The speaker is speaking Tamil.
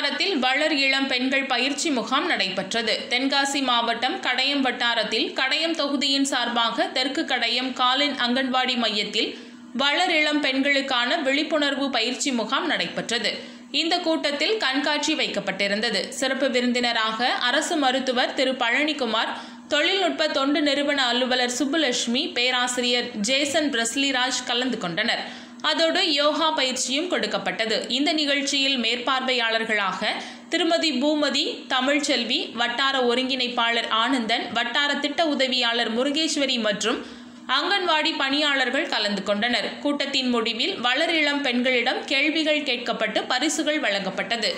வட்டாரத்தில் வளர் இளம் பெண்கள் பயிற்சி முகாம் நடைபெற்றது. தென்காசி மாவட்டம் கடையம் வட்டாரத்தில் கடையம் தொகுதியின் சார்பாக தெற்கு கடையம் காலின் அங்கன்வாடி மையத்தில் வளர் இளம் பெண்களுக்கான விழிப்புணர்வு பயிற்சி முகாம் நடைபெற்றது. இந்த கூட்டத்தில் கண்காட்சி வைக்கப்பட்டிருந்தது. சிறப்பு விருந்தினராக அரசு மருத்துவர் திரு. பழனிக்குமார் தொழில்நுட்ப தொண்டு நிறுவன அலுவலர் சுப்புலட்சுமி பேராசிரியர் ஜேசன் பிரஸ்லிராஜ் கலந்து கொண்டனர். அதோடு யோகா பயிற்சியும் கொடுக்கப்பட்டது. இந்த நிகழ்ச்சியில் மேற்பார்வையாளர்களாக திருமதி பூமதி தமிழ்ச்செல்வி வட்டார ஒருங்கிணைப்பாளர் ஆனந்தன் வட்டார திட்ட உதவியாளர் முருகேஸ்வரி மற்றும் அங்கன்வாடி பணியாளர்கள் கலந்து கொண்டனர். கூட்டத்தின் முடிவில் வளரிளம் பெண்களிடம் கேள்விகள் கேட்கப்பட்டு பரிசுகள் வழங்கப்பட்டது.